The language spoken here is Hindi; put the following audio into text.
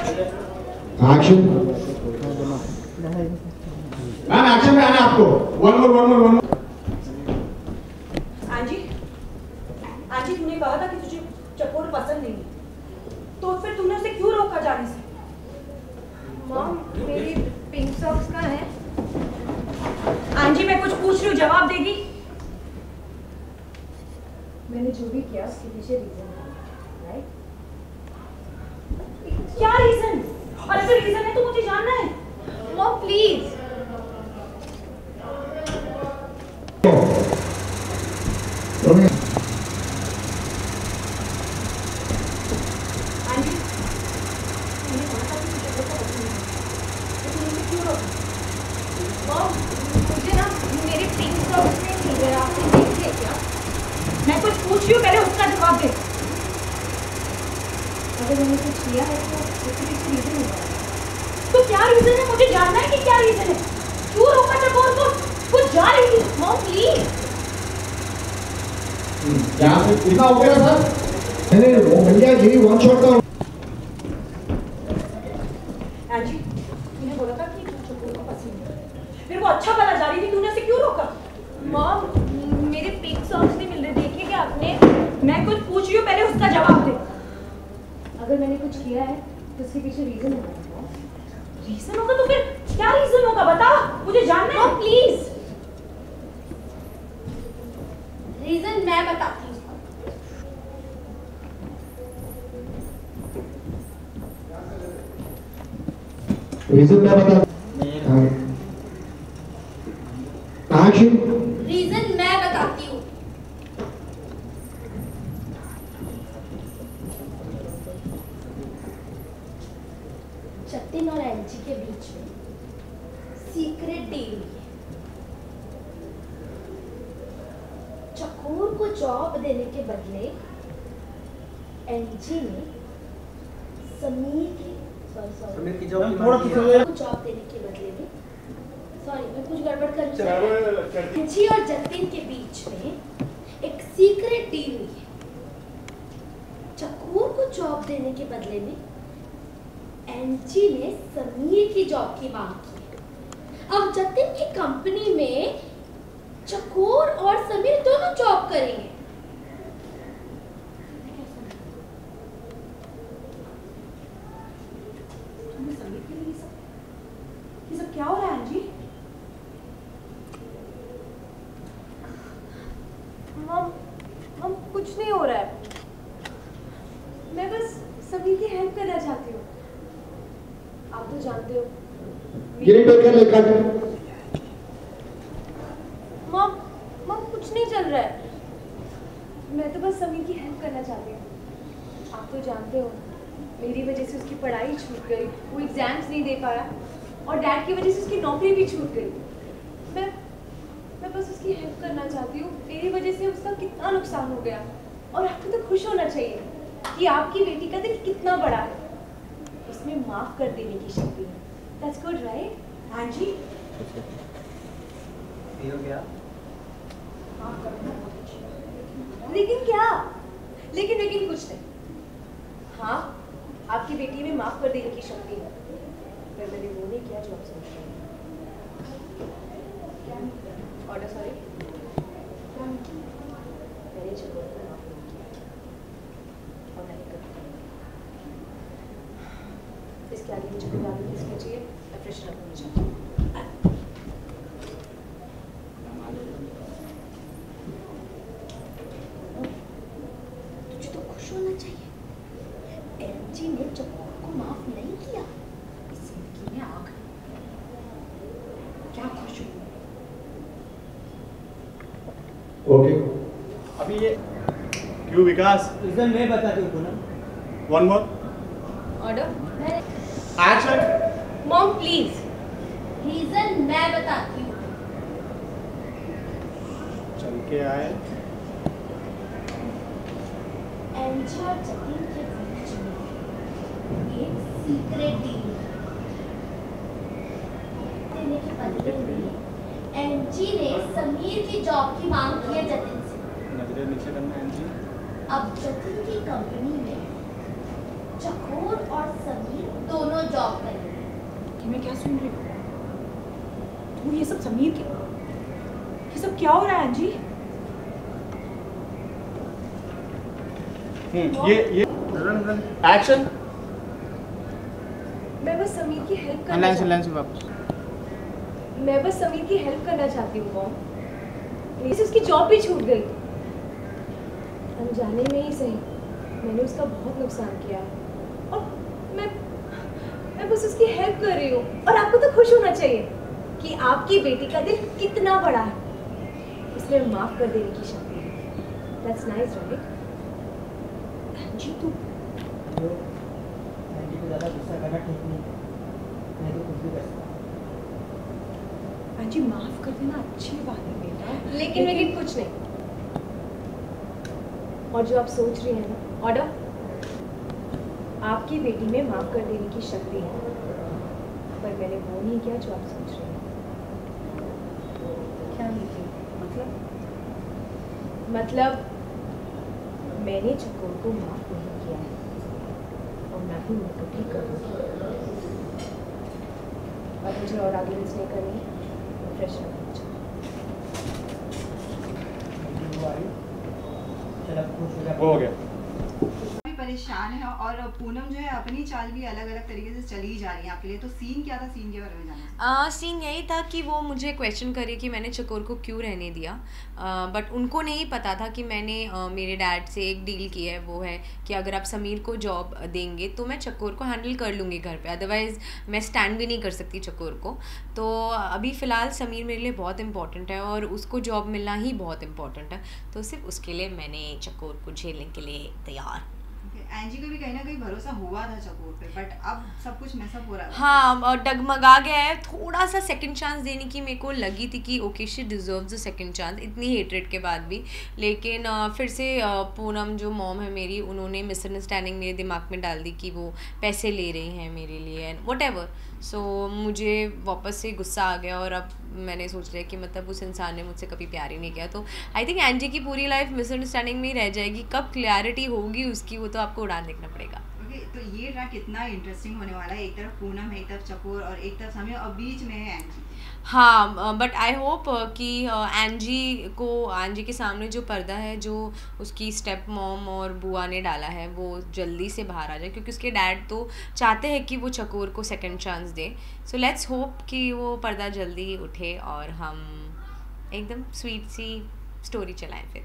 एक्शन मैम एक्शन में आना आपको. One more one more one more Anji आंजी तूने कहा था कि तुझे चकोर पसंद नहीं तो फिर तूने उसे क्यों रोका जाने से मॉम मेरी पिंक सॉक्स कहाँ है आंजी मैं कुछ पूछ रही हूँ जवाब देगी? मैंने जो भी किया उसके पीछे रीजन है राइट क्या रीजन और अगर रीजन है तो मुझे जानना है। मॉम प्लीज़ आंजी तूने कहा था कि तुझे चकोर पसंद नहीं तो तूने उसे क्यों रोका मॉम मुझे ना मेरे पिंक सॉक्स नहीं मिल रहे आपने देखे क्या मैं कुछ पूछ रही हूँ पहले उसका जवाब दे अगर मैंने कुछ किया है तो पीछे रीजन होगा तो क्या रीजन है? मुझे जानना है कि क्या रीजन है। क्यों रोका चकोर को वो जा रही थी। मॉम प्लीज़ से इतना हो गया सर? नहीं नहीं वो भैया, यही वन शॉट का आंजी तूने बोला था कि तुझे चकोर को पसंद है मेरे को अच्छा भला जा रही थी तूने उसे क्यों रोका मॉम मेरे पिंक सॉक्स नहीं मिल रहे देखे क्या आपने मैं कुछ पूछ रही हूँ पहले उसका जवाब दे अगर मैंने कुछ किया है तो उसके पीछे रीजन होगा रीजन होगा तो फिर क्या रीजन होगा? बता मुझे जानना है। प्लीज़ रीजन मैं बताती हूँ रीजन मैं बता एक्शन रीजन मैं बताती हूँ जतिन और एनजी के बीच में सीक्रेट डील हुई है चकोर को जॉब देने के बदले एनजी ने समीर की समीर जॉब की मांग की जॉब देने के बदले में सॉरी मैं कुछ गड़बड़ कर एनजी और जतिन के बीच में एक सीक्रेट डील हुई है। चकोर को जॉब देने के बदले में एनजी ने समीर की जॉब की मांग की अब जतिन की कंपनी में चकोर और समीर दोनों जॉब करेंगे। तुमने संगीत ये सब क्या हो रहा है आंजी मम मम कुछ नहीं हो रहा है। मैं बस सभी की हेल्प करना चाहती हूँ। आप तो जानते हो। गिरी ले कट मम मम कुछ नहीं चल रहा है समीर की हेल्प करना चाहती हूँ। आप तो जानते हो मेरी वजह से उसकी पढ़ाई छूट गई वो एग्ज़ाम्स नहीं दे पाया और डैड की वजह से उसकी नौकरी भी छूट गई। मैं मैं बस उसकी हेल्प करना चाहती हूँ। मेरी वजह से उसका कितना नुकसान हो गया। और आपको तो खुश होना चाहिए कि आपकी बेटी का दिल कितना बड़ा है। उसमें माफ़ कर देने की शक्ति है। दैट्स गुड राइट आंजी ये हो गया। माफ़ कर देना बहुत अच्छी बात है। लेकिन क्या? लेकिन लेकिन कुछ नहीं। हाँ आपकी बेटी में माफ़ कर देने की शक्ति है। पर मैंने वो नहीं किया जो आप सोच रहे हैं। ऑर्डर सॉरी मैंने करती इसके आगे मुझे आगे किस कीजिए मैं फ्रेश रख मुझे तुझे तो खुश होना एलजी ने चकोर को माफ़ नहीं किया। इस ज़िंदगी में आग क्या खुश हूँ? ओके अभी ये क्यों विकास? रीजन मैं बताती हूँ Poonam. One more order action mom please reason मैं बताती हूँ। चल के आए। और जतिन के बीच में एक सीक्रेट डील देने के बदले में एनजी ने समीर की जॉब की मांग की है जतिन से। नज़रें नीचे करना एनजी? अब जतिन की कंपनी में चकोर और समीर दोनों जॉब करेंगे कि मैं क्या सुन रही हूँ? तू ये सब समीर के ये सब क्या हो रहा है अंजी हम्म ये ये एक्शन मैं बस समीर की हेल्प करना लाइन से लाइन से वापस। मैं बस समीर की हेल्प करना चाहती हूँ मॉम। से उसकी जॉब भी छूट गई। अनजाने में ही सही। मैंने उसका बहुत नुकसान किया है। और मैं मैं बस उसकी हेल्प कर रही हूँ। और आपको तो खुश होना चाहिए कि आपकी बेटी का दिल कितना बड़ा है। इसमें माफ़ कर देने की शक्ति है। दैट्स नाइस राइट जी तू ज़्यादा गुस्सा करना ठीक नहीं है। मैं तो कुछ भी कर सकता हूँ अंजी माफ़ कर देना अच्छी बात है बेटा। लेकिन लेकिन कुछ नहीं। और जो आप सोच रही हैं ना ऑर्डर? आपकी बेटी में माफ़ कर देने की शक्ति है। पर मैंने वो नहीं किया जो आप सोच रहे हैं। क्या लीजिए मतलब? मतलब मैंने चकोर को माफ़ नहीं किया। है और मैं भी उनको ठीक करूँगी और मुझे और आगे मिस नहीं करनी है। फ्रेश खुश हो गया। परेशान है और पूनम जो है अपनी चाल भी अलग अलग तरीके से चली जा रही है आपके लिए। तो सीन क्या था? सीन के बारे में जानना सीन यही था कि वो मुझे क्वेश्चन करे कि मैंने चकोर को क्यों रहने दिया? बट उनको नहीं पता था कि मैंने मेरे डैड से एक डील की है, वो है कि अगर आप समीर को जॉब देंगे तो मैं चकोर को हैंडल कर लूँगी घर पे। अदरवाइज़ मैं स्टैंड भी नहीं कर सकती चकोर को। तो अभी फ़िलहाल समीर मेरे लिए बहुत इंपॉर्टेंट है और उसको जॉब मिलना ही बहुत इंपॉर्टेंट है। तो सिर्फ़ उसके लिए मैंने चकोर को झेलने के लिए तैयार एनजी को भी कहीं ना कहीं भरोसा हुआ था पे बट अब सब कुछ मैसअप हो रहा हाँ। डगमगा गया है। थोड़ा सा सेकंड चांस देने की मेरे को लगी थी कि okay she deserve the second chance इतनी हेटरेट के बाद भी। लेकिन फिर से पूनम जो मॉम है मेरी, उन्होंने मिसअंडरस्टैंडिंग मेरे दिमाग में डाल दी कि वो पैसे ले रही हैं मेरे लिए एंड वट एवर सो मुझे वापस से गुस्सा आ गया और अब मैंने सोच लिया कि मतलब उस इंसान ने मुझसे कभी प्यार ही नहीं किया। तो आई थिंक एनजी की पूरी लाइफ मिसअंडरस्टैंडिंग में ही रह जाएगी। कब क्लैरिटी होगी उसकी, वो तो आपको उड़ान देखना पड़ेगा। ओके तो ये ट्रैक कितना इंटरेस्टिंग होने वाला है। एक तरफ़ पूनम है, एक तरफ़ चकोर और एक तरफ़ समीर और बीच में है एनजी हाँ बट आई होप कि एनजी को एनजी के सामने जो पर्दा है, जो उसकी स्टेप मॉम और बुआ ने डाला है, वो जल्दी से बाहर आ जाए, क्योंकि उसके डैड तो चाहते हैं कि वो चकोर को सेकंड चांस दे। सो लेट्स होप कि वो पर्दा जल्दी उठे और हम एकदम स्वीट सी स्टोरी चलाएँ फिर।